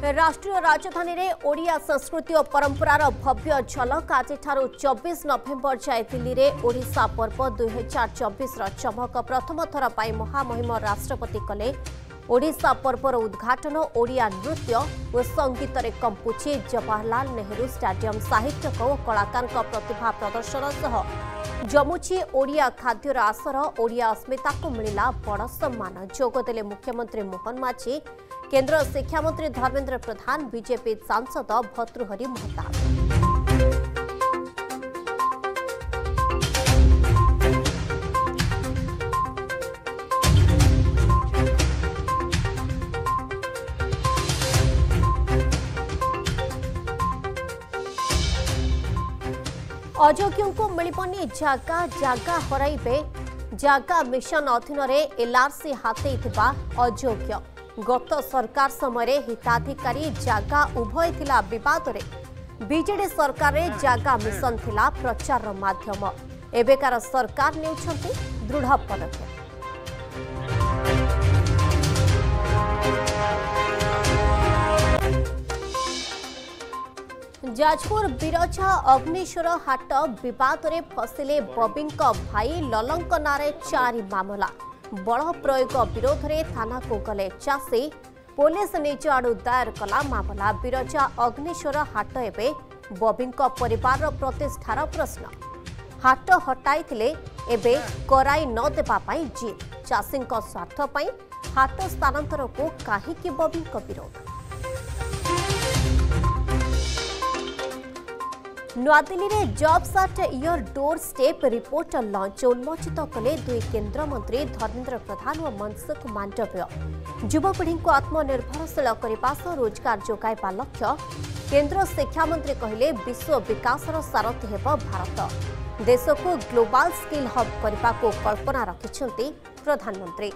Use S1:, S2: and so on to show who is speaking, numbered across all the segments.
S1: ରାଷ୍ଟ୍ରୀୟ ରାଜଧାନୀରେ ଓଡ଼ିଆ ସଂସ୍କୃତି ଓ ପରମ୍ପରାର ଭବ୍ୟ ଝଲକ ଆଜିଠାରୁ ଚବିଶ ନଭେମ୍ବର ଯାଏ ଦିଲ୍ଲୀରେ ଓଡ଼ିଶା ପର୍ବ ଦୁଇହଜାର ଚବିଶର ଚମକ ପ୍ରଥମ ଥର ପାଇଁ ମହାମହିମ ରାଷ୍ଟ୍ରପତି କଲେ ଓଡ଼ିଶା ପର୍ବର ଉଦ୍ଘାଟନ ଓଡ଼ିଆ ନୃତ୍ୟ ଓ ସଙ୍ଗୀତରେ କମ୍ପୁଛି ଜବାହରଲାଲ ନେହେରୁ ଷ୍ଟାଡିୟମ ସାହିତ୍ୟକ ଓ କଳାକାରଙ୍କ ପ୍ରତିଭା ପ୍ରଦର୍ଶନ ସହ ଜମୁଛି ଓଡ଼ିଆ ଖାଦ୍ୟର ଆସର ଓଡ଼ିଆ ଅସ୍ମିତାକୁ ମିଳିଲା ବଡ଼ ସମ୍ମାନ। ଯୋଗଦେଲେ ମୁଖ୍ୟମନ୍ତ୍ରୀ ମୋହନ ମାଝୀ କେନ୍ଦ୍ର ଶିକ୍ଷାମନ୍ତ୍ରୀ ଧର୍ମେନ୍ଦ୍ର ପ୍ରଧାନ ବିଜେପି ସାଂସଦ ଭର୍ତ୍ତୃହରି ମହତାବ। ଅଯୋଗ୍ୟଙ୍କୁ ମିଳିବନି ଜାଗା ଜାଗା ହରାଇବେ। ଜାଗା ମିଶନ ଅଧୀନରେ ଏଲ୍ଆର୍ସି ହାତେଇଥିବା ଅଯୋଗ୍ୟ। ଗତ ସରକାର ସମୟରେ ହିତାଧିକାରୀ ଜାଗା ଉଭୟ ଥିଲା ବିବାଦରେ। ବିଜେଡି ସରକାରରେ ଜାଗା ମିଶନ ଥିଲା ପ୍ରଚାରର ମାଧ୍ୟମ। ଏବେକାର ସରକାର ନେଉଛନ୍ତି ଦୃଢ଼ ପଦକ୍ଷେପ। ଯାଜପୁର ବିରଜା ଅଗ୍ନିଶ୍ୱର ହାଟ ବିବାଦରେ ଫସିଲେ ବବିଙ୍କ ଭାଇ ଲଲଙ୍କ ନାଁରେ ଚାରି ମାମଲା। ବଳ ପ୍ରୟୋଗ ବିରୋଧରେ ଥାନାକୁ ଗଲେ ଚାଷୀ। ପୋଲିସ ନିଜ ଆଡୁ ଦାୟର କଲା ମାମଲା। ବିରଜା ଅଗ୍ନିଶ୍ୱର ହାଟ ଏବେ ବବିଙ୍କ ପରିବାରର ପ୍ରତିଷ୍ଠାର ପ୍ରଶ୍ନ। ହାଟ ହଟାଇଥିଲେ ଏବେ କରାଇ ନ ଦେବା ପାଇଁ ଜିଦ୍। ଚାଷୀଙ୍କ ସ୍ୱାର୍ଥ ପାଇଁ ହାଟ ସ୍ଥାନାନ୍ତରକୁ କାହିଁକି ବବିଙ୍କ ବିରୋଧ? ନୂଆଦିଲ୍ଲୀରେ jobs at your doorstep report launch ଉନ୍ମୋଚିତ କଲେ ଦୁଇ କେନ୍ଦ୍ରମନ୍ତ୍ରୀ ଧର୍ମେନ୍ଦ୍ର ପ୍ରଧାନ ଓ ମନସୁଖ ମାଣ୍ଡବ୍ୟ। ଯୁବପିଢ଼ିଙ୍କୁ ଆତ୍ମନିର୍ଭରଶୀଳ କରିବା ସହ ରୋଜଗାର ଯୋଗାଇବା ଲକ୍ଷ୍ୟ କେନ୍ଦ୍ର ଶିକ୍ଷାମନ୍ତ୍ରୀ କହିଲେ ବିଶ୍ୱ ବିକାଶର ସାରଥୀ ହେବ ଭାରତ। ଦେଶକୁ ଗ୍ଲୋବାଲ ସ୍କିଲ୍ ହବ୍ କରିବାକୁ କଳ୍ପନା ରଖିଛନ୍ତି ପ୍ରଧାନମନ୍ତ୍ରୀ।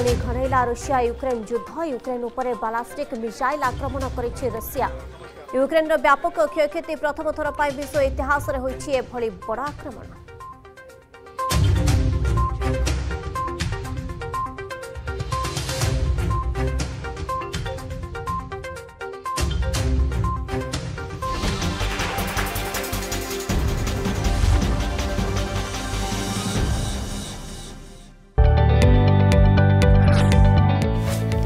S1: ପୁଣି ଘଣେଇଲା ରୁଷିଆ ୟୁକ୍ରେନ୍ ଯୁଦ୍ଧ ୟୁକ୍ରେନ୍ ଉପରେ ବାଲାଷ୍ଟିକ୍ ମିସାଇଲ୍ ଆକ୍ରମଣ କରିଛି ରୁଷିଆ। ୟୁକ୍ରେନ୍ର ବ୍ୟାପକ କ୍ଷୟକ୍ଷତି ପ୍ରଥମ ଥର ପାଇଁ ବିଶ୍ୱ ଇତିହାସରେ ହୋଇଛି ଏଭଳି ବଡ଼ ଆକ୍ରମଣ।